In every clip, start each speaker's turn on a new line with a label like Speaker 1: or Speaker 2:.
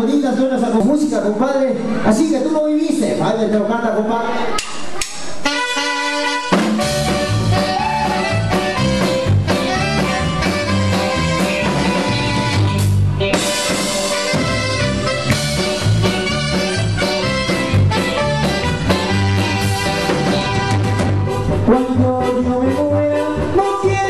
Speaker 1: bonitas zonas con música, compadre. Así que tú lo viviste. Padre, te lo canta, compadre.
Speaker 2: Cuando yo me muera, no quiero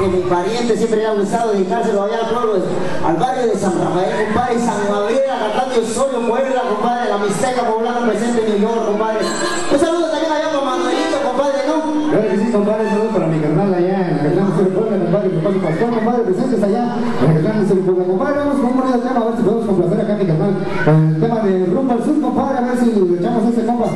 Speaker 2: Que mi
Speaker 1: pariente siempre le ha gustado dedicárselo allá al pueblo, al barrio de San Rafael, compadre, San Gabriela, cantando Osorio Puebla, compadre, la Mixteca poblana presente en New compadre. Un saludo también allá para Manuelito, compadre, ¿no?
Speaker 3: Claro compadre, saludos para mi carnal allá en el carnal de Puebla, el barrio de Pablo Pascual, compadre, presentes allá en el carnal de Puebla. Compadre, vamos con un bonito tema, a ver si podemos complacer acá mi carnal. El tema de rumbo al sur, compadre, a ver si le echamos ese compa.